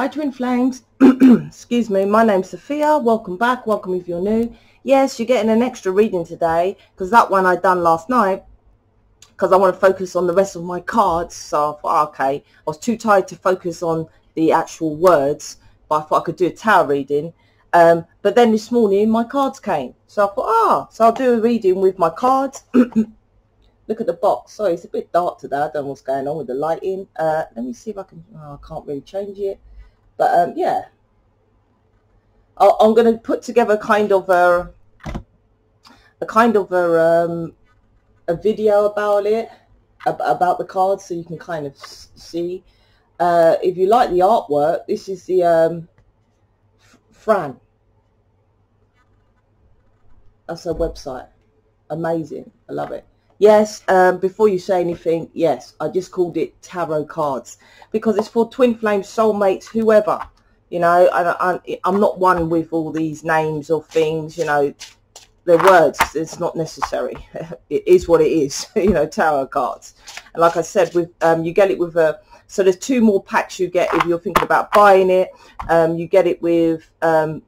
Hi Twin Flames, excuse me, my name's Sophia, welcome back, welcome if you're new. Yes, you're getting an extra reading today because that one I done last night because I want to focus on the rest of my cards. So I thought, okay, I was too tired to focus on the actual words, but I thought I could do a tarot reading. Um, but then this morning my cards came. So I thought, ah, so I'll do a reading with my cards. Look at the box. Sorry, it's a bit dark today. I don't know what's going on with the lighting. Uh, let me see if I can, oh, I can't really change it. But um, yeah, i am going to put together kind of a, a kind of a, um, a video about it, about the cards, so you can kind of see. Uh, if you like the artwork, this is the um, Fran. That's her website. Amazing. I love it. Yes, um, before you say anything, yes, I just called it tarot cards because it's for twin flames, soulmates, whoever. You know, I, I, I'm not one with all these names or things, you know, they're words. It's not necessary. it is what it is, you know, tarot cards. And like I said, with um, you get it with a, so there's two more packs you get if you're thinking about buying it. Um, you get it with um,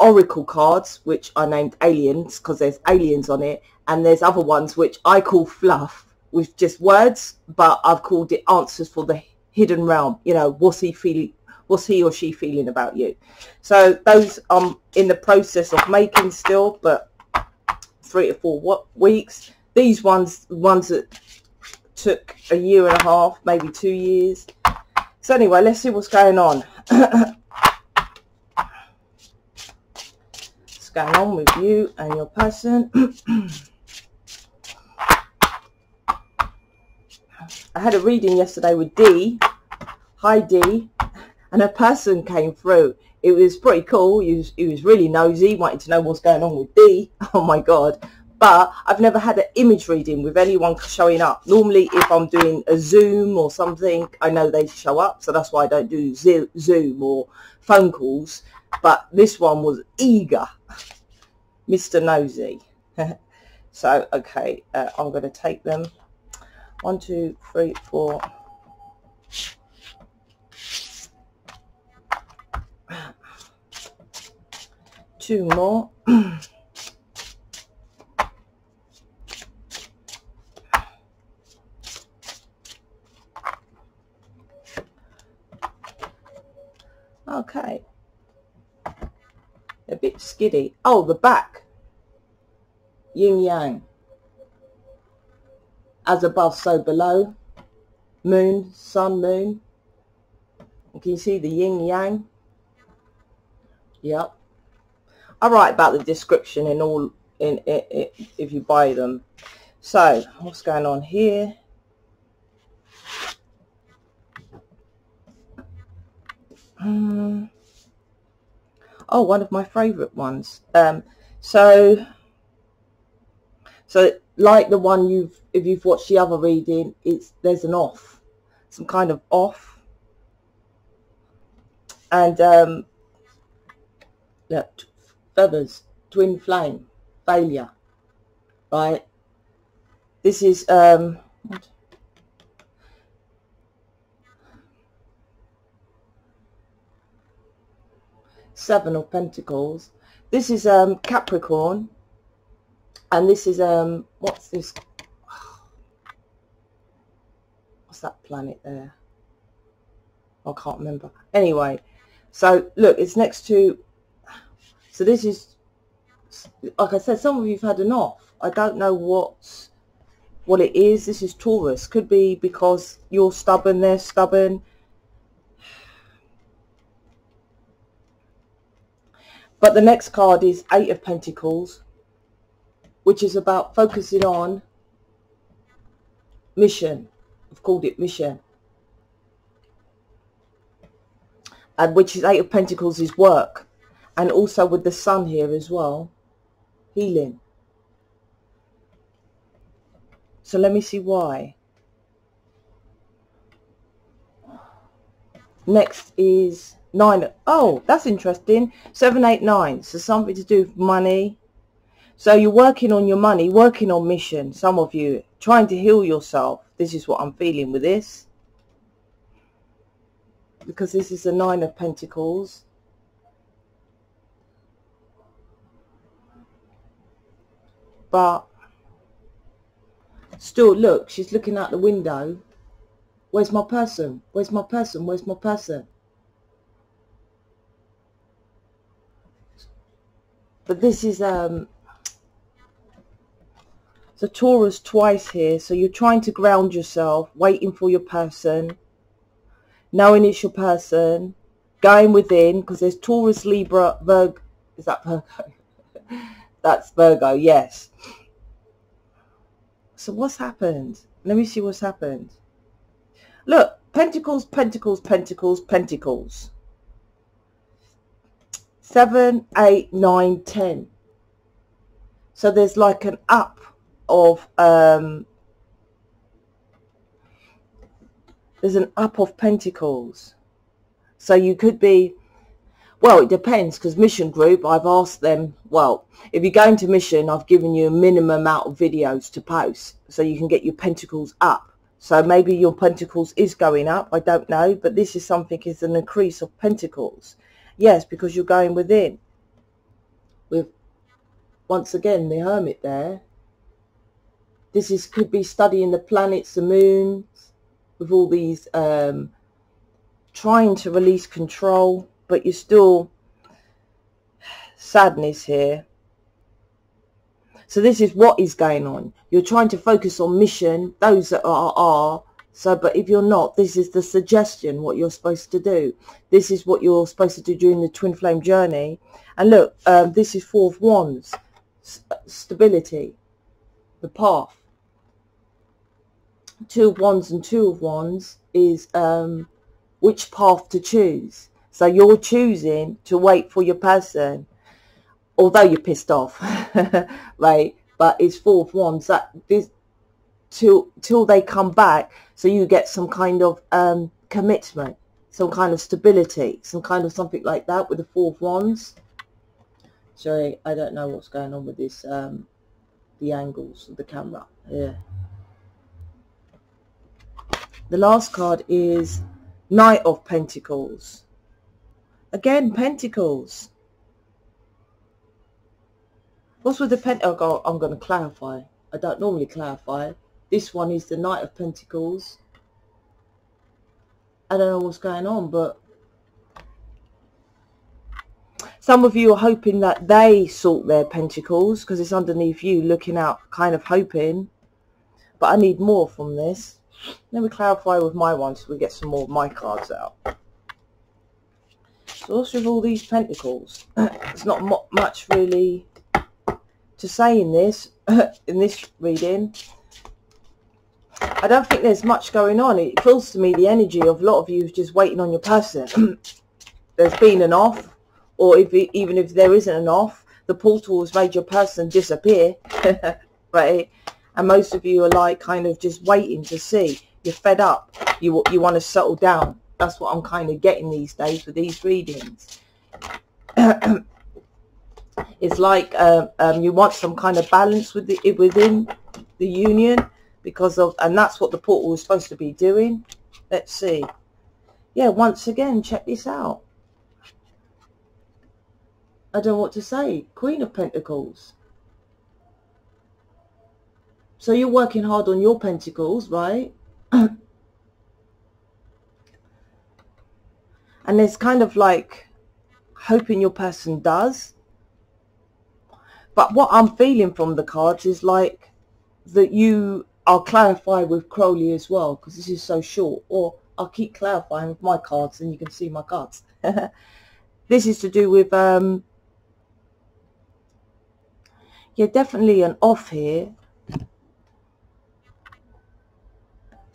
oracle cards, which I named aliens because there's aliens on it and there's other ones which I call fluff with just words, but I've called it answers for the hidden realm. You know, what's he feeling? What's he or she feeling about you? So those I'm in the process of making still, but three to four what weeks. These ones, ones that took a year and a half, maybe two years. So anyway, let's see what's going on. what's going on with you and your person? I had a reading yesterday with D. Hi D. And a person came through. It was pretty cool. He was, he was really nosy, wanting to know what's going on with D. Oh my God. But I've never had an image reading with anyone showing up. Normally, if I'm doing a Zoom or something, I know they show up. So that's why I don't do Zoom or phone calls. But this one was eager. Mr. Nosy. so, okay, uh, I'm going to take them one, two, three, four. Two more. okay. A bit skiddy. Oh, the back. Yin Yang as above so below. Moon sun moon. Can you see the yin yang? Yep. I write about the description in all in, it if you buy them. So what's going on here? Um, oh one of my favorite ones. Um so so like the one you've, if you've watched the other reading, it's there's an off, some kind of off. And um, look, feathers, twin flame, failure, right? This is um, seven of pentacles. This is um, Capricorn and this is um what's this? What's that planet there? I can't remember. Anyway so look it's next to so this is like I said some of you've had off I don't know what what it is. This is Taurus. Could be because you're stubborn they're stubborn. But the next card is eight of Pentacles which is about focusing on mission. I've called it mission. And which is Eight of Pentacles is work. And also with the sun here as well, healing. So let me see why. Next is nine. Oh, that's interesting. Seven, eight, nine. So something to do with money, so you're working on your money, working on mission, some of you, trying to heal yourself. This is what I'm feeling with this. because this is a nine of pentacles. But still look she's looking out the window. Where's my person? Where's my person? Where's my person? But this is um the Taurus twice here. So you're trying to ground yourself waiting for your person knowing it's your person going within because there's Taurus Libra Virgo is that Virgo? That's Virgo yes. So what's happened? Let me see what's happened. Look pentacles pentacles pentacles pentacles. Seven, eight, nine, ten. So there's like an up of um, there's an up of pentacles. So you could be well, it depends because mission group, I've asked them, well, if you're going to mission, I've given you a minimum amount of videos to post so you can get your pentacles up. So maybe your pentacles is going up, I don't know, but this is something is an increase of pentacles. Yes, because you're going within. With, once again, the hermit there. This is could be studying the planets, the moons, with all these, um, trying to release control, but you're still, sadness here. So this is what is going on. You're trying to focus on mission, those that are, are so, but if you're not, this is the suggestion, what you're supposed to do. This is what you're supposed to do during the twin flame journey. And look, um, this is four of wands, stability, the path. Two of wands and two of wands is um, which path to choose. So you're choosing to wait for your person, although you're pissed off, right? But it's four of wands. That this till till they come back so you get some kind of um, commitment some kind of stability some kind of something like that with the four of wands sorry I don't know what's going on with this um, the angles of the camera yeah the last card is Knight of Pentacles again Pentacles what's with the pen oh, I'm going to clarify I don't normally clarify this one is the Knight of Pentacles. I don't know what's going on, but some of you are hoping that they sort their pentacles because it's underneath you looking out, kind of hoping. But I need more from this. Let me clarify with my one so we get some more of my cards out. So what's with all these pentacles? There's not much really to say in this, in this reading. I don't think there's much going on. It feels to me the energy of a lot of you is just waiting on your person. there's been an off, or if it, even if there isn't an off, the portal has made your person disappear, right? And most of you are like kind of just waiting to see. You're fed up. You you want to settle down. That's what I'm kind of getting these days with these readings. it's like uh, um, you want some kind of balance with the, within the union because of, and that's what the portal was supposed to be doing. Let's see. Yeah, once again, check this out. I don't know what to say. Queen of Pentacles. So you're working hard on your pentacles, right? and it's kind of like hoping your person does. But what I'm feeling from the cards is like that you I'll clarify with Crowley as well because this is so short or I'll keep clarifying with my cards and you can see my cards. this is to do with, um, yeah, definitely an off here.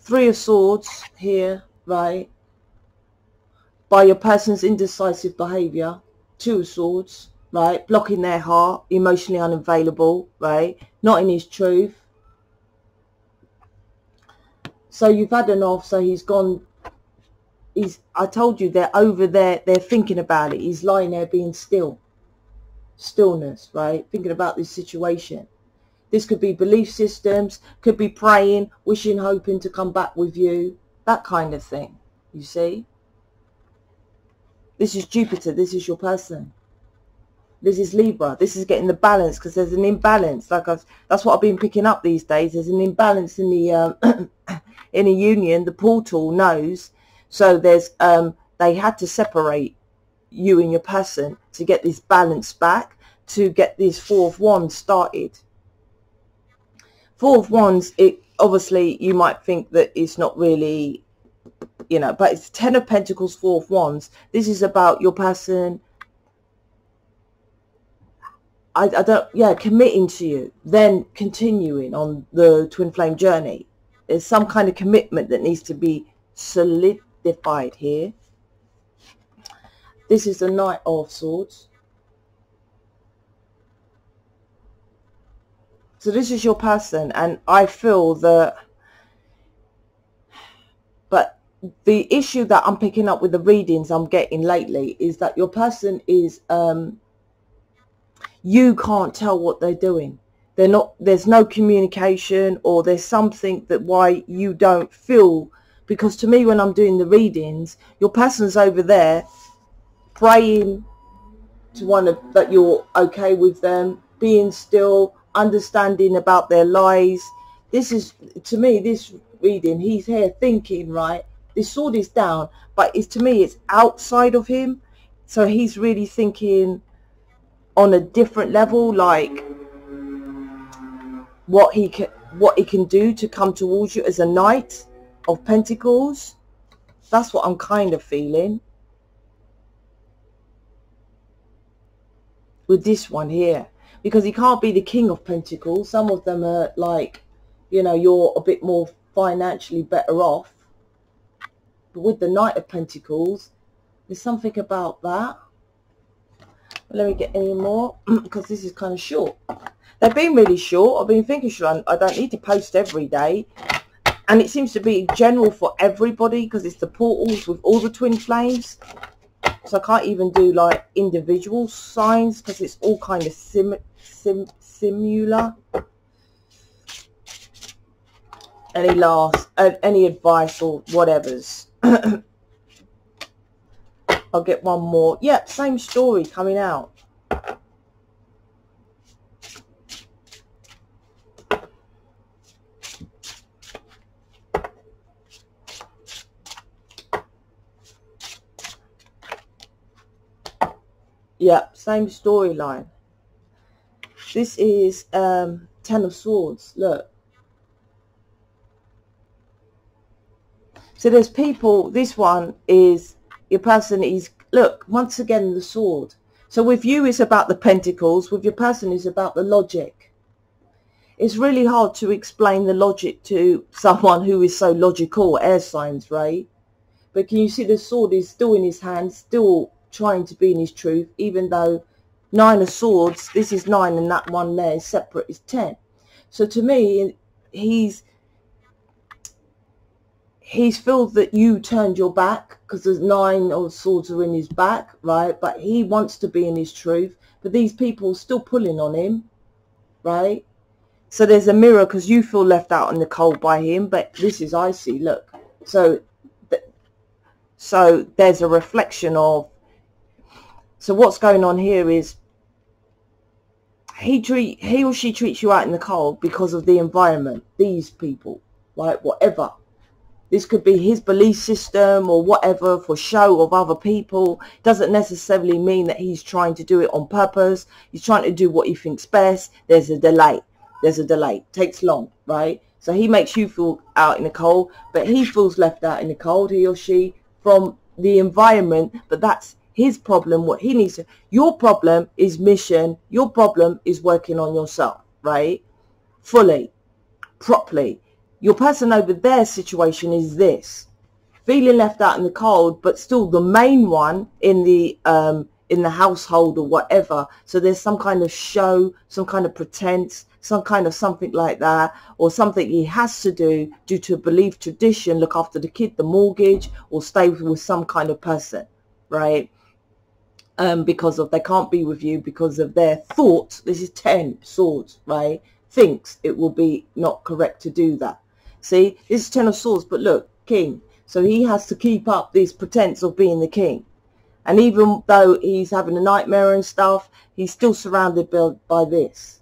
Three of Swords here, right, by your person's indecisive behaviour. Two of Swords, right, blocking their heart, emotionally unavailable, right, not in his truth so you've had enough, so he's gone. He's. I told you they're over there. They're thinking about it. He's lying there being still. Stillness, right? Thinking about this situation. This could be belief systems, could be praying, wishing, hoping to come back with you, that kind of thing, you see? This is Jupiter. This is your person. This is Libra. This is getting the balance because there's an imbalance. Like I've, that's what I've been picking up these days. There's an imbalance in the um, in a union. The portal knows. So there's um, they had to separate you and your person to get this balance back to get this four of wands started. Four of wands, it obviously you might think that it's not really, you know, but it's ten of pentacles, four of wands. This is about your person. I, I don't, yeah, committing to you, then continuing on the twin flame journey. There's some kind of commitment that needs to be solidified here. This is the Knight of Swords. So this is your person and I feel that but the issue that I'm picking up with the readings I'm getting lately is that your person is um you can't tell what they're doing. They're not there's no communication or there's something that why you don't feel because to me when I'm doing the readings your person's over there praying to one of that you're okay with them being still understanding about their lies. This is, to me, this reading, he's here thinking, right? This sword is down, but it's to me, it's outside of him. So he's really thinking on a different level, like what he can, what he can do to come towards you as a knight of pentacles. That's what I'm kind of feeling. With this one here because he can't be the king of pentacles. Some of them are like, you know, you're a bit more financially better off. But with the knight of pentacles, there's something about that. Let me get any more because this is kind of short. They've been really short. I've been thinking, should I don't need to post every day. And it seems to be general for everybody because it's the portals with all the twin flames. So I can't even do like individual signs because it's all kind of sim sim similar. Any last, uh, any advice or whatever's. I'll get one more. Yep, same story coming out. Yep, same storyline. This is um, Ten of Swords. Look. So there's people, this one is, your person is, look, once again, the sword. So with you, it's about the pentacles. With your person, it's about the logic. It's really hard to explain the logic to someone who is so logical, air signs, right? But can you see the sword is still in his hand, still trying to be in his truth, even though nine of swords, this is nine and that one there is separate is ten. So to me, he's he's felt that you turned your back because there's nine of swords are in his back, right? But he wants to be in his truth. But these people are still pulling on him, right? So there's a mirror because you feel left out in the cold by him. But this is icy, look. So, so there's a reflection of so what's going on here is he treat he or she treats you out in the cold because of the environment. These people, like whatever. This could be his belief system or whatever for show of other people. Doesn't necessarily mean that he's trying to do it on purpose. He's trying to do what he thinks best. There's a delay. There's a delay. Takes long, right? So he makes you feel out in the cold, but he feels left out in the cold, he or she, from the environment. But that's his problem, what he needs to, your problem is mission, your problem is working on yourself, right? Fully, properly. Your person over there situation is this, feeling left out in the cold, but still the main one in the, um, in the household or whatever. So there's some kind of show, some kind of pretense, some kind of something like that, or something he has to do due to a belief tradition, look after the kid, the mortgage, or stay with some kind of person, right? Um, because of they can't be with you because of their thoughts. This is 10 swords, right? Thinks it will be not correct to do that. See, this is 10 of swords, but look, king. So he has to keep up this pretense of being the king. And even though he's having a nightmare and stuff, he's still surrounded by, by this.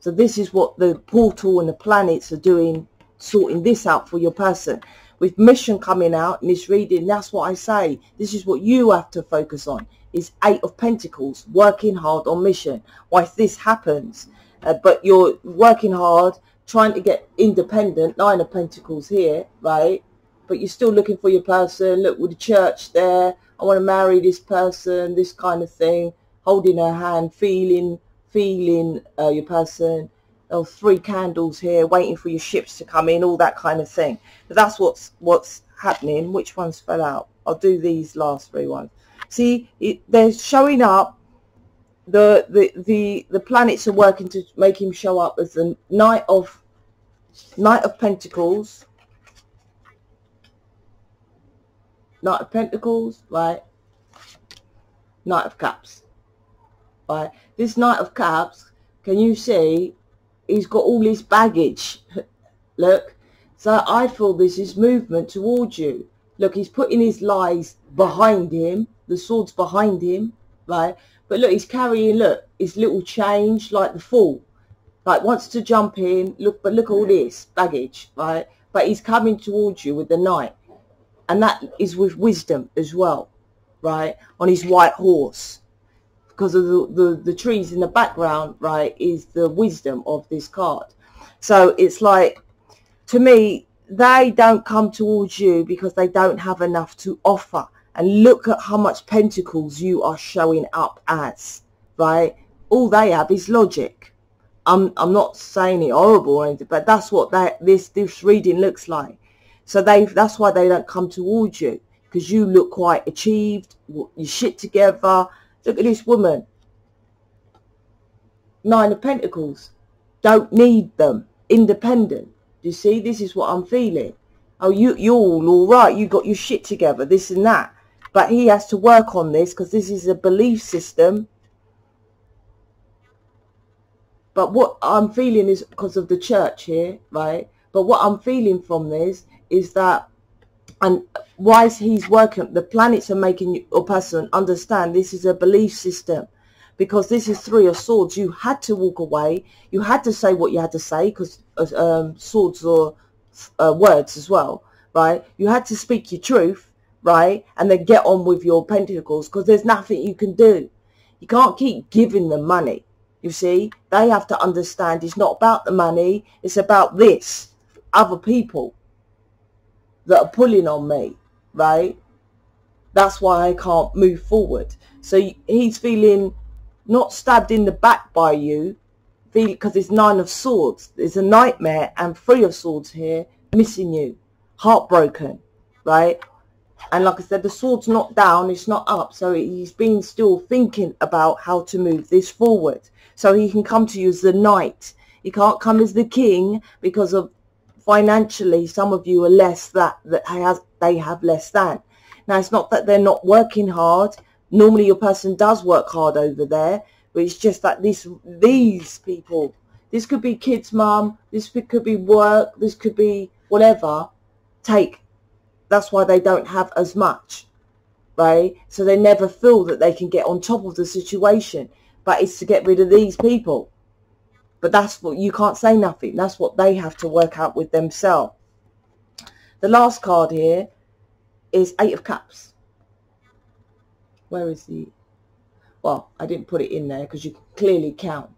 So this is what the portal and the planets are doing, sorting this out for your person. With mission coming out in this reading, that's what I say. This is what you have to focus on. Is Eight of Pentacles, working hard on mission. Why this happens. Uh, but you're working hard, trying to get independent. Nine of Pentacles here, right? But you're still looking for your person. Look with the church there I want to marry this person, this kind of thing, holding her hand, feeling, feeling uh, your person. Oh, three candles here, waiting for your ships to come in, all that kind of thing. But that's what's what's happening. Which ones fell out? I'll do these last three ones. See, it, they're showing up. The, the the the planets are working to make him show up as the Knight of Knight of Pentacles, Knight of Pentacles, right? Knight of Cups, right? This Knight of Cups, can you see, he's got all his baggage. Look, so I feel this is movement towards you. Look, he's putting his lies behind him, the sword's behind him, right? But look, he's carrying, look, his little change like the fool. Like, wants to jump in, look, but look all this baggage, right? But he's coming towards you with the knight and that is with wisdom as well, right? On his white horse, because of the, the, the trees in the background, right, is the wisdom of this card. So it's like, to me, they don't come towards you because they don't have enough to offer. And look at how much pentacles you are showing up as, right? All they have is logic. I'm, I'm not saying it horrible or anything, but that's what that this, this reading looks like. So they that's why they don't come towards you because you look quite achieved, you shit together. Look at this woman. Nine of Pentacles. Don't need them. Independent. You see, this is what I'm feeling. Oh, you, you're all all right. You got your shit together, this and that. But he has to work on this because this is a belief system. But what I'm feeling is because of the church here, right? But what I'm feeling from this is that and why he's working the planets are making your person understand this is a belief system because this is three of swords. You had to walk away. You had to say what you had to say because uh, um, swords are uh, words as well right? You had to speak your truth right? And then get on with your pentacles because there's nothing you can do. You can't keep giving them money you see? They have to understand it's not about the money. It's about this other people that are pulling on me, right? That's why I can't move forward. So he's feeling not stabbed in the back by you, because it's nine of swords. There's a nightmare and three of swords here, missing you, heartbroken, right? And like I said, the sword's not down, it's not up. So he's been still thinking about how to move this forward. So he can come to you as the knight. He can't come as the king because of financially some of you are less that that has they have less than now it's not that they're not working hard normally your person does work hard over there but it's just that this these people this could be kids mum this could be work this could be whatever take that's why they don't have as much right so they never feel that they can get on top of the situation but it's to get rid of these people but that's what you can't say nothing. That's what they have to work out with themselves. The last card here is Eight of Cups. Where is the... Well, I didn't put it in there because you can clearly count.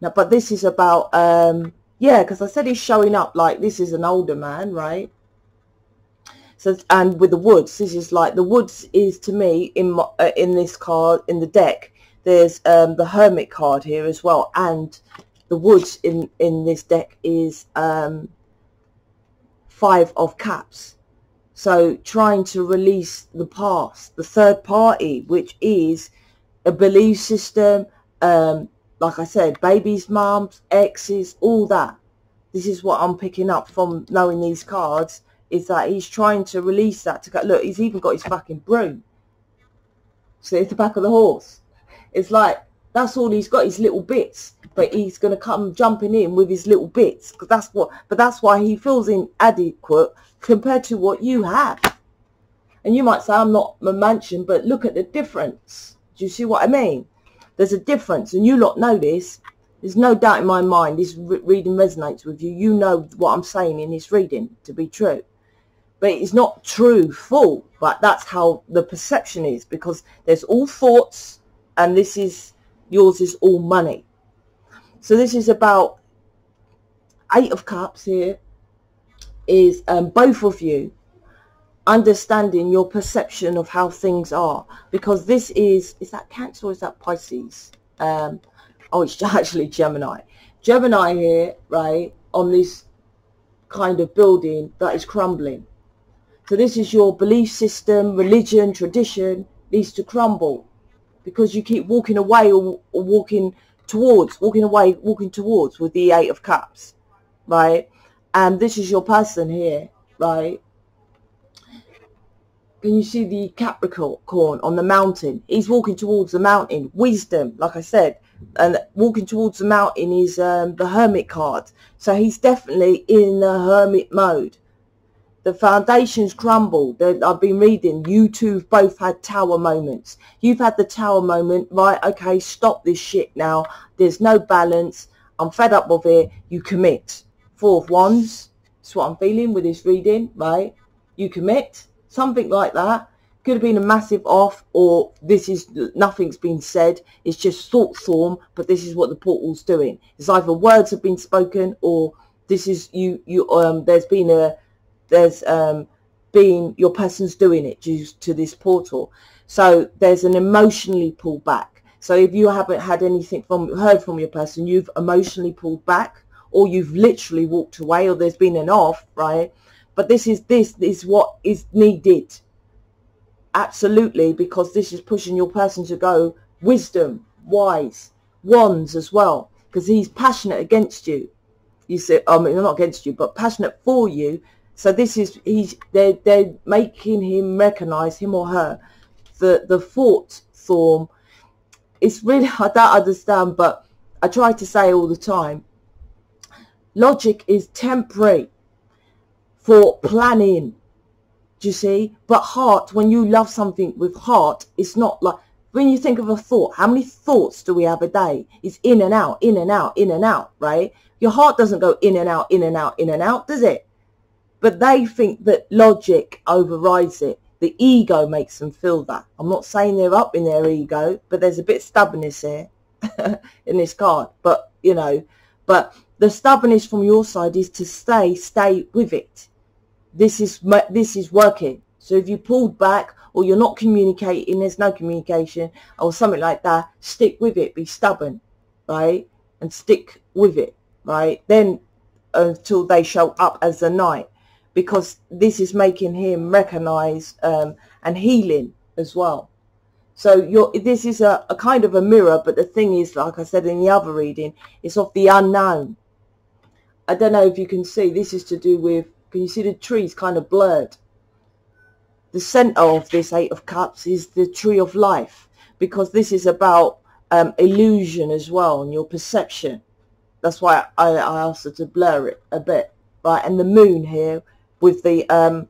Now, but this is about... Um, yeah, because I said he's showing up like this is an older man, right? So, and with the woods, this is like the woods is to me in my, uh, in this card in the deck there's um, the Hermit card here as well, and the Woods in, in this deck is um, Five of Cups. So trying to release the past, the third party, which is a belief system, um, like I said, babies, mums, exes, all that. This is what I'm picking up from knowing these cards, is that he's trying to release that to go, look, he's even got his fucking broom. See, it's the back of the horse. It's like that's all he's got, his little bits. But he's going to come jumping in with his little bits. Cause that's what, but that's why he feels inadequate compared to what you have. And you might say, I'm not a mansion, but look at the difference. Do you see what I mean? There's a difference, and you lot know this. There's no doubt in my mind this re reading resonates with you. You know what I'm saying in this reading to be true. But it's not true full, but that's how the perception is because there's all thoughts and this is, yours is all money. So this is about Eight of Cups here is um, both of you understanding your perception of how things are. Because this is is that cancer or is that pisces? Um oh it's actually gemini. Gemini here right on this kind of building that is crumbling. So this is your belief system religion tradition needs to crumble. Because you keep walking away or, or walking towards walking away walking towards with the eight of cups right and this is your person here right can you see the Capricorn on the mountain? He's walking towards the mountain. Wisdom, like I said. And walking towards the mountain is um, the Hermit card. So he's definitely in the Hermit mode. The foundations crumble. I've been reading. You two both had tower moments. You've had the tower moment. Right, okay, stop this shit now. There's no balance. I'm fed up with it. You commit. Four of Wands. That's what I'm feeling with this reading, right? You commit something like that. Could have been a massive off or this is, nothing's been said. It's just thought form, but this is what the portal's doing. It's either words have been spoken or this is you, you, um, there's been a, there's, um, been, your person's doing it due to this portal. So there's an emotionally pulled back. So if you haven't had anything from, heard from your person, you've emotionally pulled back or you've literally walked away or there's been an off, right? But this is this is what is needed. Absolutely, because this is pushing your person to go wisdom, wise, wands as well, because he's passionate against you. You say, I mean, not against you, but passionate for you. So this is he's they're they're making him recognise him or her the the thought form. It's really I don't understand, but I try to say all the time. Logic is temporary for planning. Do you see? But heart, when you love something with heart, it's not like, when you think of a thought, how many thoughts do we have a day? It's in and out, in and out, in and out, right? Your heart doesn't go in and out, in and out, in and out, does it? But they think that logic overrides it. The ego makes them feel that. I'm not saying they're up in their ego, but there's a bit stubbornness here in this card. But, you know, but the stubbornness from your side is to stay, stay with it this is this is working. So if you pulled back or you're not communicating, there's no communication or something like that, stick with it. Be stubborn, right? And stick with it, right? Then until they show up as a knight because this is making him recognize um, and healing as well. So this is a, a kind of a mirror, but the thing is, like I said in the other reading, it's of the unknown. I don't know if you can see, this is to do with can you see the trees kind of blurred? The center of this Eight of Cups is the tree of life because this is about um, illusion as well and your perception. That's why I, I asked her to blur it a bit, right? And the moon here with the um,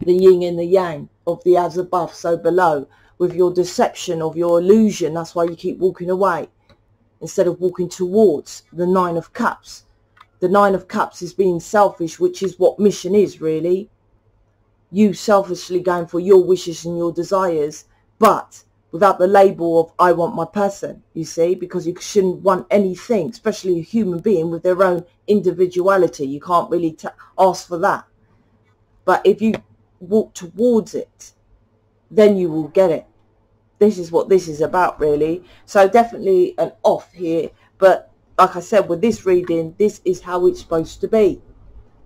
the yin and the yang of the as above, so below, with your deception of your illusion. That's why you keep walking away instead of walking towards the Nine of Cups the Nine of Cups is being selfish, which is what mission is really. You selfishly going for your wishes and your desires, but without the label of I want my person, you see, because you shouldn't want anything, especially a human being with their own individuality. You can't really ask for that. But if you walk towards it, then you will get it. This is what this is about, really. So definitely an off here, but like I said, with this reading, this is how it's supposed to be.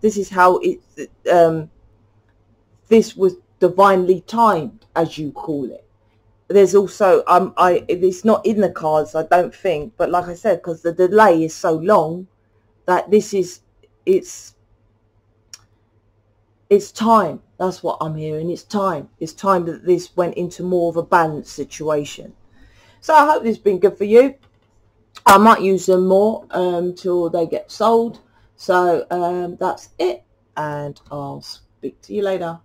This is how it, um, this was divinely timed, as you call it. There's also, um, I, it's not in the cards, I don't think, but like I said, because the delay is so long, that this is, it's, it's time. That's what I'm hearing. It's time. It's time that this went into more of a balanced situation. So I hope this has been good for you. I might use them more um, they get sold. So um, that's it. And I'll speak to you later.